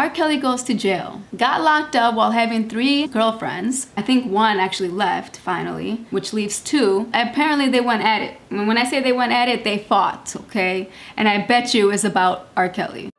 R. Kelly goes to jail. Got locked up while having three girlfriends. I think one actually left finally, which leaves two. Apparently they went at it. When I say they went at it, they fought, okay? And I bet you it's about R. Kelly.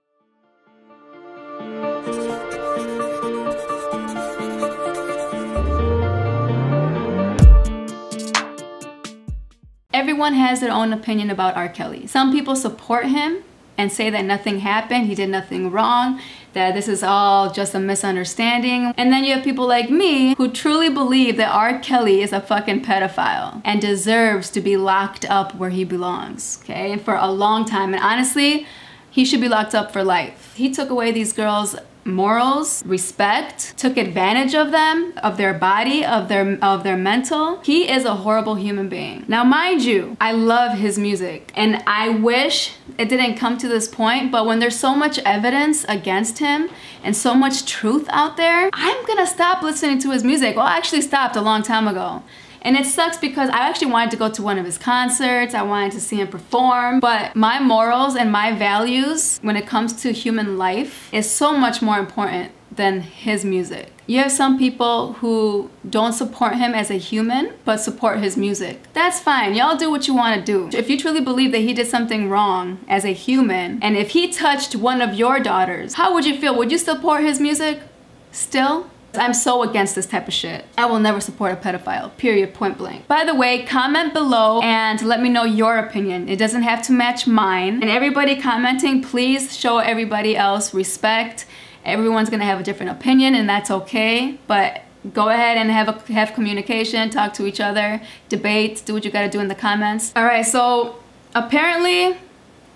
Everyone has their own opinion about R. Kelly. Some people support him and say that nothing happened, he did nothing wrong, that this is all just a misunderstanding. And then you have people like me who truly believe that R. Kelly is a fucking pedophile and deserves to be locked up where he belongs, okay, for a long time. And honestly, he should be locked up for life. He took away these girls' morals, respect, took advantage of them, of their body, of their of their mental. He is a horrible human being. Now mind you, I love his music and I wish it didn't come to this point, but when there's so much evidence against him and so much truth out there, I'm gonna stop listening to his music. Well, I actually stopped a long time ago. And it sucks because I actually wanted to go to one of his concerts, I wanted to see him perform, but my morals and my values when it comes to human life is so much more important than his music. You have some people who don't support him as a human, but support his music. That's fine. Y'all do what you want to do. If you truly believe that he did something wrong as a human, and if he touched one of your daughters, how would you feel? Would you support his music still? I'm so against this type of shit. I will never support a pedophile, period, point blank. By the way, comment below and let me know your opinion. It doesn't have to match mine. And everybody commenting, please show everybody else respect. Everyone's gonna have a different opinion and that's okay, but go ahead and have a, have communication, talk to each other, debate, do what you gotta do in the comments. All right, so apparently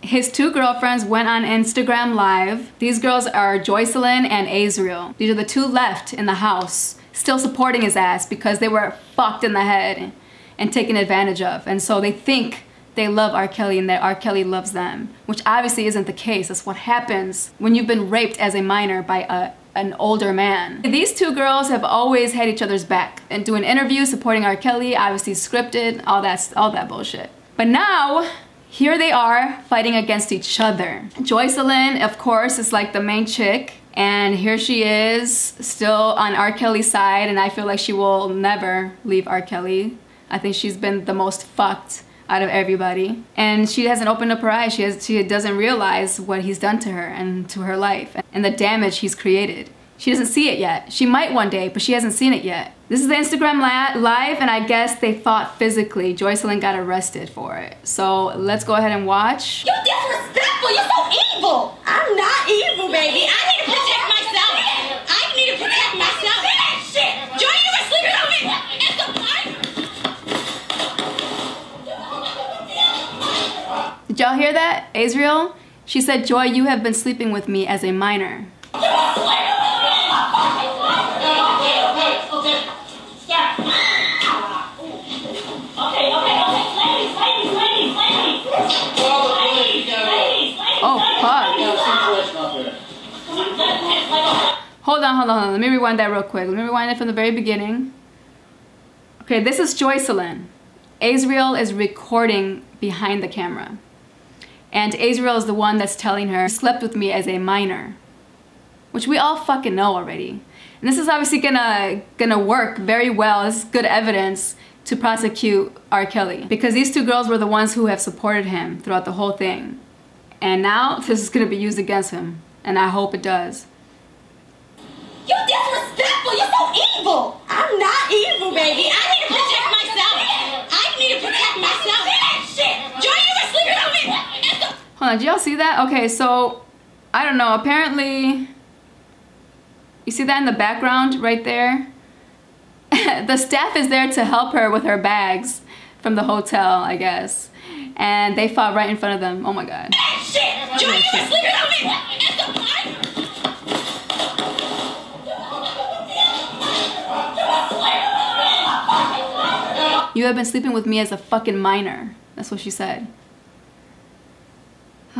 his two girlfriends went on Instagram Live. These girls are Joycelyn and Azriel. These are the two left in the house, still supporting his ass because they were fucked in the head and taken advantage of. And so they think they love R. Kelly and that R. Kelly loves them, which obviously isn't the case. That's what happens when you've been raped as a minor by a an older man. These two girls have always had each other's back and doing interviews supporting R. Kelly, obviously scripted, all that, all that bullshit. But now, here they are fighting against each other. Joycelyn, of course, is like the main chick. And here she is, still on R. Kelly's side, and I feel like she will never leave R. Kelly. I think she's been the most fucked out of everybody. And she hasn't opened up her eyes. She, has, she doesn't realize what he's done to her and to her life and the damage he's created. She doesn't see it yet. She might one day, but she hasn't seen it yet. This is the Instagram live, and I guess they fought physically. Joycelyn got arrested for it. So let's go ahead and watch. You disrespectful. You're so evil. I'm not evil, baby. I need to protect myself. I need to protect myself. Shit. Joy, you were sleeping on me. It's the Did y'all hear that? Azriel? She said, Joy, you have been sleeping with me as a minor. Hold on, hold on, hold on. Let me rewind that real quick. Let me rewind it from the very beginning. Okay, this is Joycelyn. Azriel is recording behind the camera. And Azriel is the one that's telling her, slept with me as a minor. Which we all fucking know already. And this is obviously gonna, gonna work very well. This is good evidence to prosecute R. Kelly. Because these two girls were the ones who have supported him throughout the whole thing. And now this is gonna be used against him. And I hope it does. You disrespectful. You're so evil. I'm not evil, baby. I need to protect myself. I need to protect myself. That shit. Joy, you were sleeping on me. Hold on. Did y'all see that? Okay, so I don't know. Apparently, you see that in the background right there? the staff is there to help her with her bags from the hotel, I guess. And they fought right in front of them. Oh my god. That shit! Joy, you were sleeping on me! You have been sleeping with me as a fucking minor. That's what she said.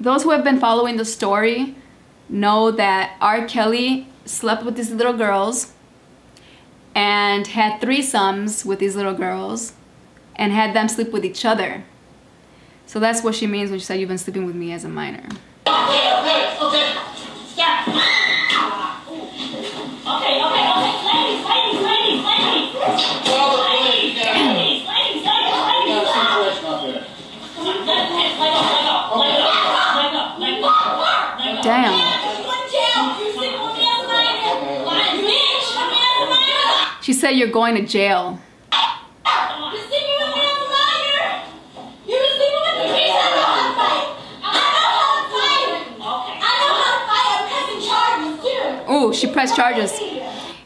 Those who have been following the story know that R. Kelly slept with these little girls and had threesomes with these little girls and had them sleep with each other. So that's what she means when she said you've been sleeping with me as a minor. Okay, okay, okay. I'm going to jail. Ooh, she pressed charges.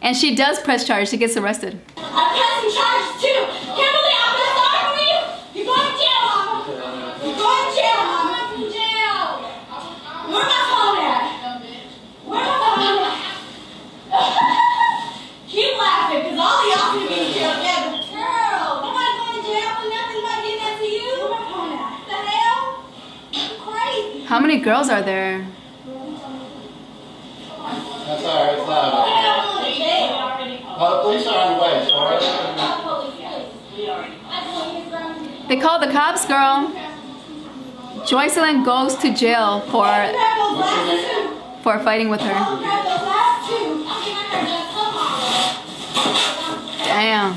And she does press charges. She gets arrested. Girls are there? That's all right, it's loud. I'm going to jail. Well, the police are on the way, so right? They call the cops, girl. Joycelyn goes to jail for Grab those last two. for fighting with her. Grab those last two. Come on. Damn.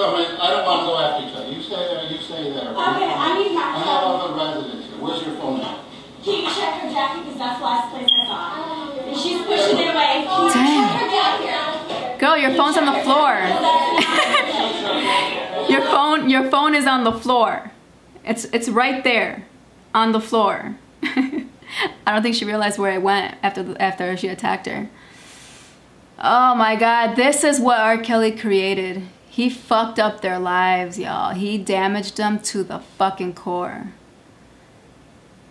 Wait, the police come in, I don't want to go after each other. You stay there, you stay there. Okay, I need my I have phone. other residents here. Where's your phone at? Can you check her jacket? Because that's the last place I saw her. Oh. And she's pushing it away. Can you check her jacket? Girl, your phone's on the floor. Your phone your phone is on the floor. It's it's right there on the floor. I don't think she realized where it went after the, after she attacked her. Oh my god, this is what R. Kelly created. He fucked up their lives, y'all. He damaged them to the fucking core.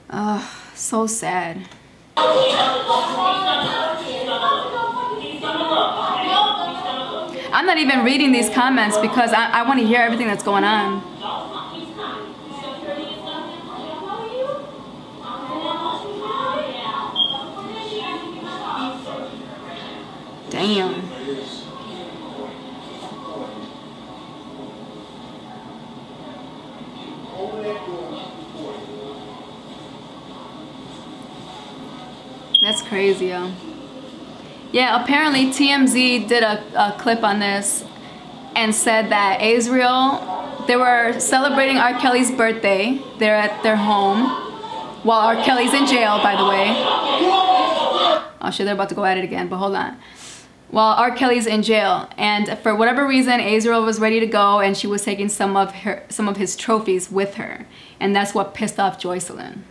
Oh, so sad. I'm not even reading these comments because I, I want to hear everything that's going on. Damn. That's crazy, yo. Yeah, apparently TMZ did a, a clip on this and said that Azriel, they were celebrating R. Kelly's birthday. They're at their home while R. Kelly's in jail, by the way. Oh shit, they're about to go at it again, but hold on. While R. Kelly's in jail, and for whatever reason, Azriel was ready to go, and she was taking some of her, some of his trophies with her, and that's what pissed off Joycelyn.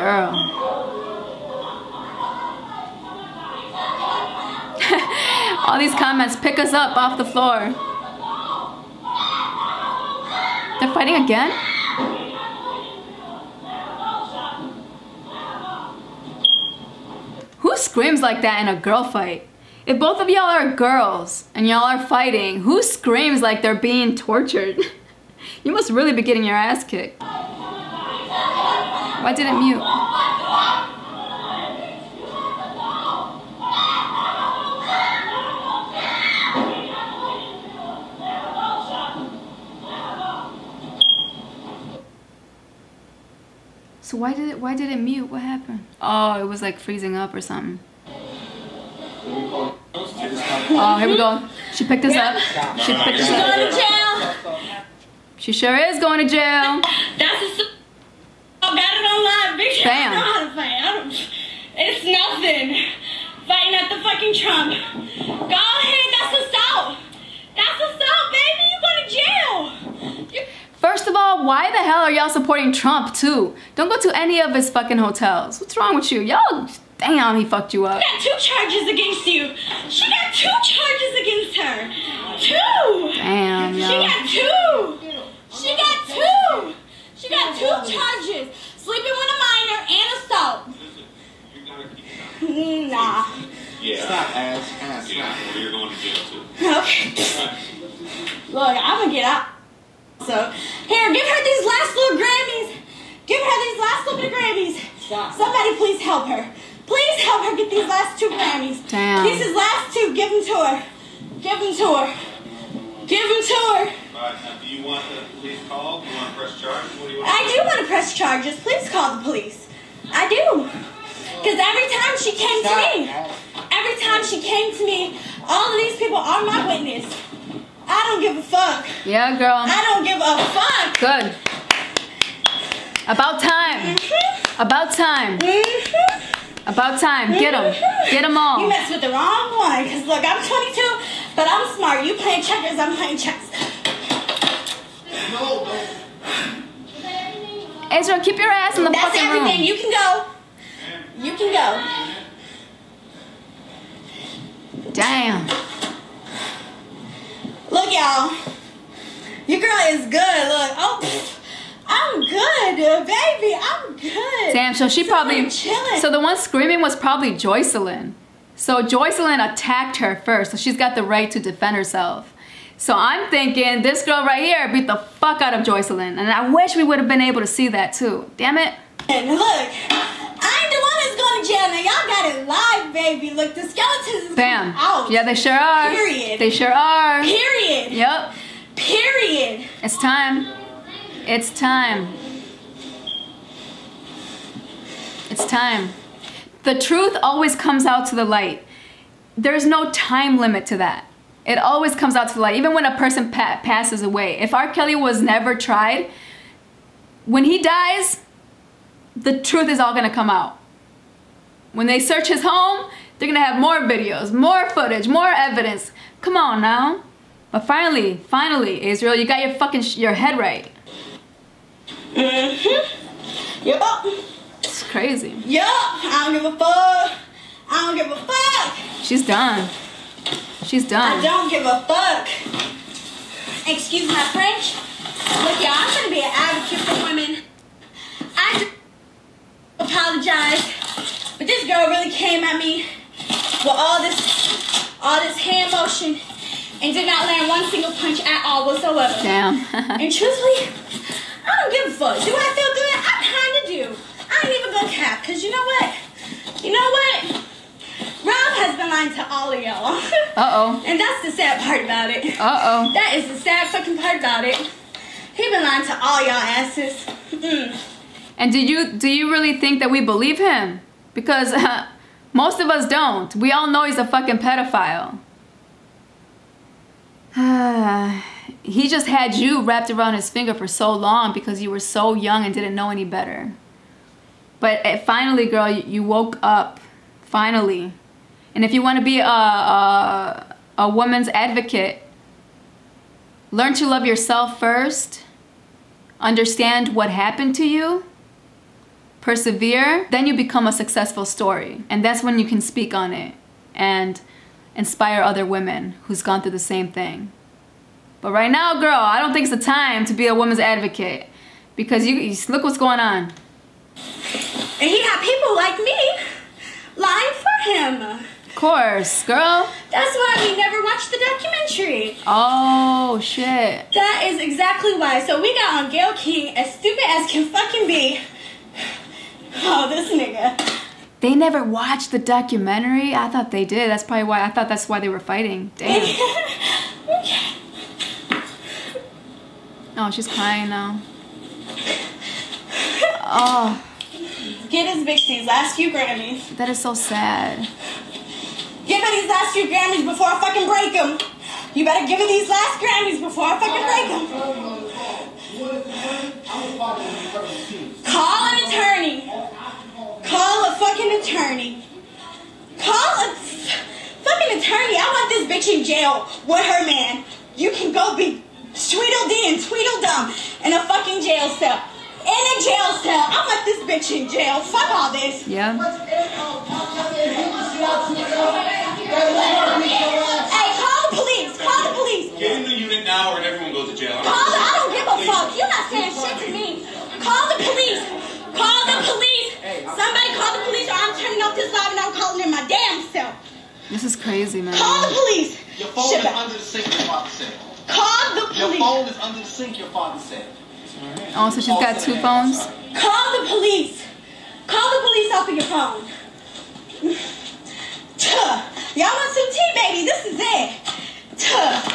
Girl. All these comments pick us up off the floor. They're fighting again? Who screams like that in a girl fight? If both of y'all are girls and y'all are fighting, who screams like they're being tortured? you must really be getting your ass kicked. Why did it mute? So why did it why did it mute? What happened? Oh, it was like freezing up or something. Oh, here we go. She picked us up. She picked us Going up. to jail. She sure is going to jail. That's a. I got it online, bitch. Bam. I know how to fight. I don't. It's nothing. Fighting at the fucking Trump. Go ahead. That's assault. That's assault, baby. You go to jail. First of all, why the hell are y'all supporting Trump too? Don't go to any of his fucking hotels. What's wrong with you? Y'all, damn, he fucked you up. She got two charges against you. She got two charges against her. Two. Damn, She yo. got two. She got two. She got two charges. Sleeping with a minor and assault. Nah. Yeah. Stop, ass, ass, Yeah, stop. well, you're going to jail too. Okay. Look, I'm gonna get out. So, here, give her these last little Grammys. Give her these last little bit of Grammys. Somebody please help her. Please help her get these last two Grammys. Damn. These is last two. Give them to her. Give them to her. Give them to her. Alright, now do you want the police called? Do you want to press charges? What do you want I do want to press charges. Please call the police. I do. Because every time she came to me, every time she came to me, all of these people are my witness. I don't give a fuck. Yeah, girl. I don't give a fuck. Good. About time. Mhm. About time. Mhm. About time. Get them. Get them all. You all. messed with the wrong one. Because look, I'm 22, but I'm smart. You playing checkers, I'm playing chess. No, no. Azriel, keep your ass in the That's fucking everything. room. You can go. You can go. Damn. Look, y'all. Your girl is good. Look. Oh. I'm good, baby. I'm good. Damn, so she So probably. So the one screaming was probably Joycelyn. So Joycelyn attacked her first, so she's got the right to defend herself. So I'm thinking this girl right here beat the fuck out of Joycelyn, and I wish we would have been able to see that too. Damn it. And look, I ain't the one that's going to jail. Now y'all got it live, baby. Look, the skeletons is Bam. out. Yeah, they sure are. Period. They sure are. Period. Yep. Period. It's time. It's time. It's time. The truth always comes out to the light. There's no time limit to that. It always comes out to the light, even when a person pa- passes away. If R. Kelly was never tried, when he dies, the truth is all gonna come out. When they search his home, they're gonna have more videos, more footage, more evidence. Come on now. But finally, finally, Azriel, you got your fucking sh- your head right. Mm-hmm. Yup. It's crazy. Yup. I don't give a fuck. I don't give a fuck. She's done. She's done. I don't give a fuck. Excuse my French. Look, y'all, I'm gonna be an advocate for women. I apologize, but this girl really came at me with all this, all this hand motion, and did not land one single punch at all whatsoever. Damn. And truthfully, I don't give a fuck. Do I feel good? I kinda do. I ain't even gonna cap, cause you know what? You know what? Been lying to all of y'all. uh oh. and that's the sad part about it. Uh oh. That is the sad fucking part about it. He been lying to all y'all asses. Mm. And do you do you really think that we believe him? Because uh, most of us don't. We all know he's a fucking pedophile. he just had you wrapped around his finger for so long because you were so young and didn't know any better. But uh, finally, girl, you woke up. Finally. And if you want to be a, a, a woman's advocate, learn to love yourself first. Understand what happened to you. Persevere. Then you become a successful story. And that's when you can speak on it and inspire other women who's gone through the same thing. But right now, girl, I don't think it's the time to be a woman's advocate because you, you look what's going on. And he had people like me lying for him. Of course, girl. That's why we never watched the documentary. Oh shit. That is exactly why. So we got on Gayle King, as stupid as can fucking be. Oh, this nigga. They never watched the documentary. I thought they did. That's probably why I thought that's why they were fighting. Damn. Oh, she's crying now. Oh, Get his these last few Grammys. that is so sad. Give her these last few Grammys before I fucking break them. You better give her these last Grammys before I fucking break them. Call an attorney. Call a fucking attorney. Call a fucking attorney. I want this bitch in jail with her man. You can go be Tweedledee and Tweedledum in a fucking jail cell. In a jail cell. I want this bitch in jail. Fuck all this. Yeah. Hey, call the police. Call the police. Get in the unit now or everyone goes to jail. Call the, I don't give a fuck. You're not saying shit to me. Call the police. Call the police. Somebody call the police or I'm turning off this live and I'm calling in my damn self. This is crazy, man. Call the police. Your phone Shit is back. under the sink, your father said. Call the police. Your phone is under the sink, your father said. Oh, so she's got two phones? Call the police. Call the police off of your phone. Y'all want some tea, baby? This is it.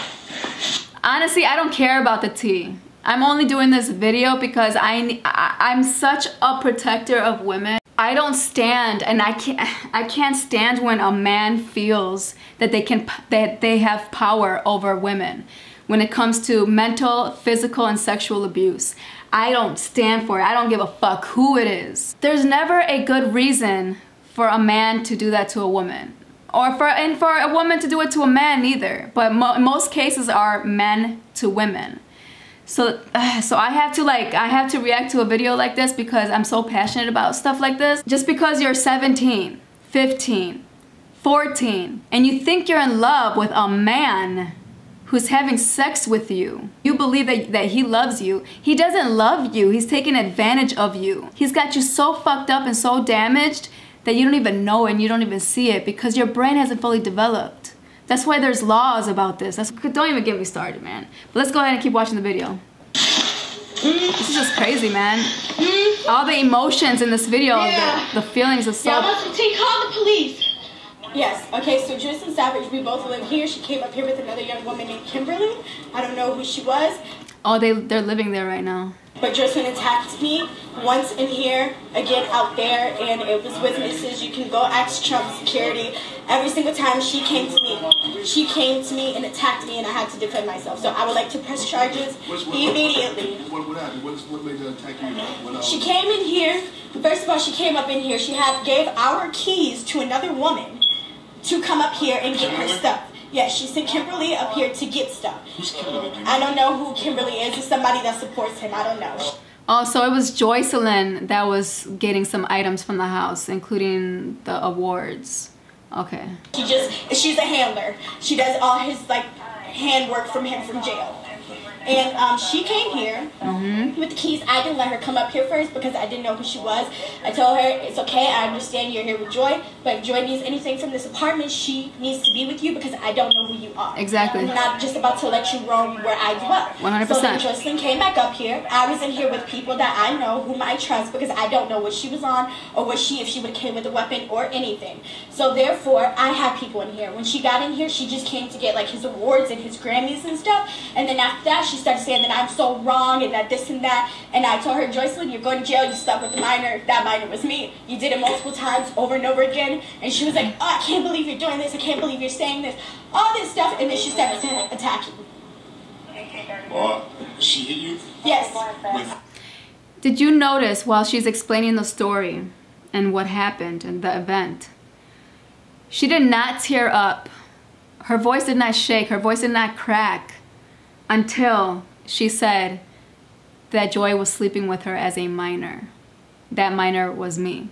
Honestly, I don't care about the tea. I'm only doing this video because I, I I'm such a protector of women. I don't stand and I can't I can't stand when a man feels that they can that they have power over women when it comes to mental, physical and sexual abuse. I don't stand for it. I don't give a fuck who it is. There's never a good reason for a man to do that to a woman or for and for a woman to do it to a man either. But mo most cases are men to women. So, uh, so I have to like, I have to react to a video like this because I'm so passionate about stuff like this. Just because you're 17, 15, 14, and you think you're in love with a man who's having sex with you. You believe that, that he loves you. He doesn't love you. He's taking advantage of you. He's got you so fucked up and so damaged that you don't even know and you don't even see it because your brain hasn't fully developed. That's why there's laws about this. That's, don't even get me started, man. But let's go ahead and keep watching the video. This is just crazy, man. All the emotions in this video, Yeah. the, the feelings of so... Y'all want some tea? Call the police. Yes. Okay. So Tristan Savage, we both live here. She came up here with another young woman named Kimberly. I don't know who she was, Oh, they, they're living there right now. but Tristan attacked me once in here, again out there, and it was witnesses. You can go ask Trump security. Every single time she came to me, she came to me and attacked me, and I had to defend myself. So I would like to press charges what- immediately. What, what happened? What made her attack you? What, uh, She came in here. First of all, she came up in here. She had gave our keys to another woman to come up here and get her stuff. Yeah, she sent Kimberly up here to get stuff. Who's Kimberly? I don't know who Kimberly is. It's somebody that supports him. I don't know. Oh, so it was Joycelyn that was getting some items from the house, including the awards. Okay. She just she's a handler. She does all his like handwork from him from jail. And um, she came here with the keys. I didn't let her come up here first because I didn't know who she was. I told her it's okay. I understand you're here with Joy, but if Joy needs anything from this apartment, she needs to be with you because I don't know who you are. Exactly. I'm not just about to let you roam where I dwell. 100%. So then Jocelyn came back up here. I was in here with people that I know, whom I trust, because I don't know what she was on or what she, if she would have came with a weapon or anything. So therefore, I have people in here. When she got in here, she just came to get like his awards and his Grammys and stuff. And then after that, she started saying that I'm so wrong and that this and that. And I told her, Jocelyn, you're going to jail. You stuck with the minor. That minor was me. You did it multiple times, over and over again. And she was like, oh, I can't believe you're doing this. I can't believe you're saying this. All this stuff. And then she started attacking. Or she hit you Yes. with Did you notice while she's explaining the story and what happened and the event, she did not tear up. Her voice did not shake. Her voice did not crack until she said that Joy was sleeping with her as a minor. That minor was me.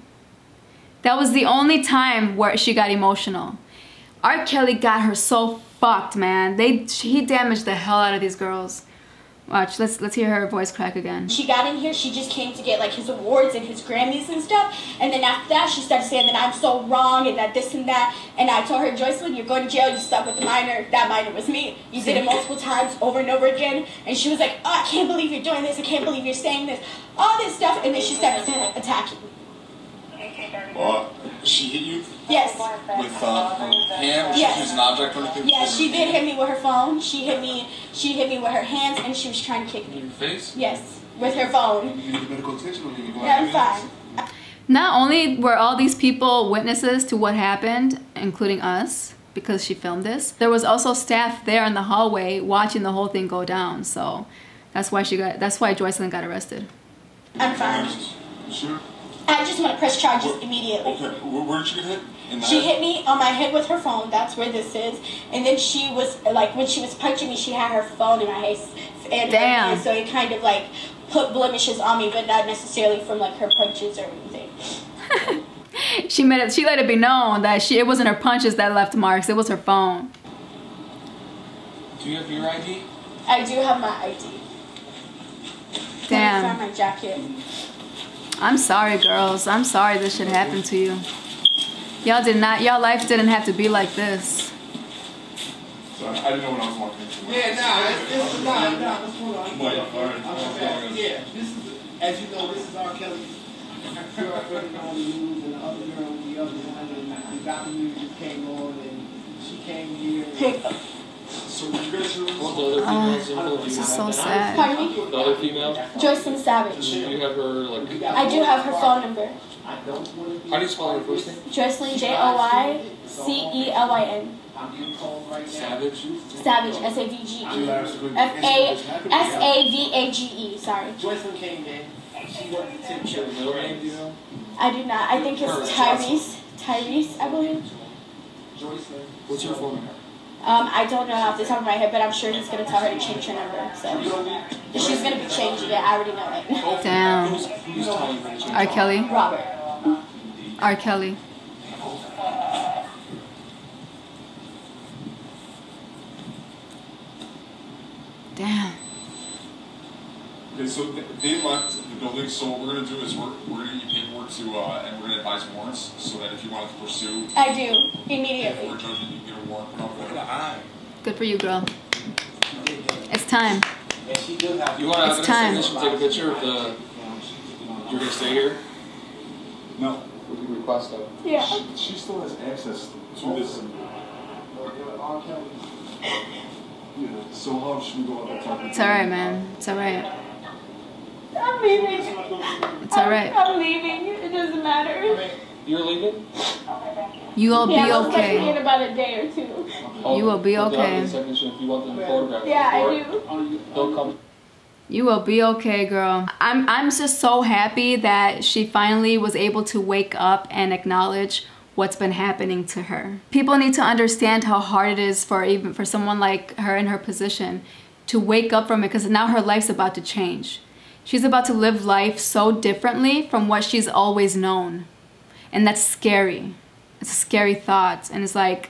That was the only time where she got emotional. R. Kelly got her so fucked, man. They he damaged the hell out of these girls. Watch, let's let's hear her voice crack again. She got in here, she just came to get like his awards and his Grammys and stuff. And then after that, she started saying that I'm so wrong and that this and that. And I told her, Jocelyn, you're going to jail. You slept with the minor. That minor was me. You did it multiple times, over and over again. And she was like, oh, I can't believe you're doing this. I can't believe you're saying this. All this stuff. And then she started saying- attacking. Or she hit you Yes. with uh, her hand. Yes. she using an object or anything? Yeah, she did hit me with her phone. She hit me. She hit me with her hands, and she was trying to kick me. In me. your face? Yes, with her phone. You need medical attention or you need go Yeah, I'm fine. Not only were all these people witnesses to what happened, including us, because she filmed this, there was also staff there in the hallway watching the whole thing go down. So that's why she got that's why Joycelyn got arrested. I'm fine. You sure? I just want to press charges immediately. Okay, where, where did she get hit? She head? hit me on my head with her phone. That's where this is. And then she was like, when she was punching me, she had her phone in my face. And Damn. And so it kind of like put blemishes on me, but not necessarily from like her punches or anything. She made it she let it be known that she it wasn't her punches that left marks, it was her phone. Do you have your ID? I do have my ID. It's Damn. on my jacket. I'm sorry girls. I'm sorry this shit happened to you. Y'all did not y'all life didn't have to be like this. Sorry, I didn't know when I was walking. Yeah, nah, this, this is nah, nah, what's going on? Wait, all right. I'm. Yeah, this is, as you know, this is R. Kelly's girlfriend on the news, and the other girl, the other one, and the documentary just came on, and she came here. and So you guys are one of the other females involved. This You is have so sad. Pardon me? The other female. Joycelyn Savage. Do you have her like? I do have her phone number. How do you spell her first name? Joycelyn J O Y C E L Y N. Savage. Savage S A V G E. F A S A V A G E. Sorry. Joycelyn came in. She wanted to take Do you have a middle name? Do you know? I do not. I think it's Tyrese. Tyrese, I believe. Joycelyn. What's your phone number? Um, I don't know off the top of my head, but I'm sure he's gonna tell her to change her number. So she's gonna be changing it. I already know it. Damn. Who's, who's telling you? R. Kelly. Robert. R. Kelly. Damn. Okay, so th- they left the building, so what we're gonna do is we're, we're gonna get paperwork to, uh, and we're gonna advise warrants, so that if you wanted to pursue I do before immediately. a judge, you can get a warrant put out for it. Good for you, girl. It's time. And she. You want to have It's an time. extension, take a picture of the. You're gonna stay here. No. We can request that. Yeah. She still has access to this. Yeah, so how should we go about talking? It's alright, man. It's alright. I'm leaving. It's alright. I'm leaving. It doesn't matter. You're leaving. You will be Yeah, most likely in about a day or two. You will be okay. an extension If you want them photographed. Yeah, I before, do. They'll come. You will be okay, girl. I'm I'm just so happy that she finally was able to wake up and acknowledge what's been happening to her. People need to understand how hard it is for even for someone like her in her position to wake up from it because now her life's about to change. She's about to live life so differently from what she's always known. And that's scary. It's a scary thought. And it's like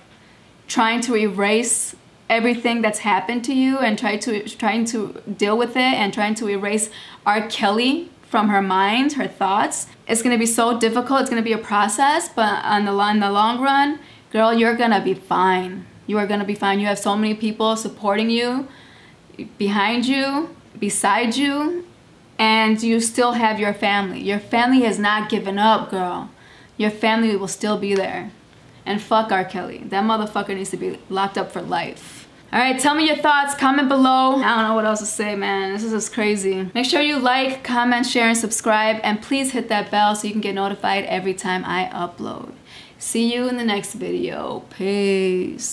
trying to erase everything that's happened to you and try to trying to deal with it and trying to erase R. Kelly from her mind, her thoughts. It's gonna be so difficult. It's gonna be a process, but on the long, the long run, girl, you're gonna be fine. You are gonna be fine. You have so many people supporting you, behind you, beside you, and you still have your family. Your family has not given up, girl. Your family will still be there. And fuck R. Kelly. That motherfucker needs to be locked up for life. Alright, tell me your thoughts. Comment below. I don't know what else to say, man. This is just crazy. Make sure you like, comment, share, and subscribe. And please hit that bell so you can get notified every time I upload. See you in the next video. Peace.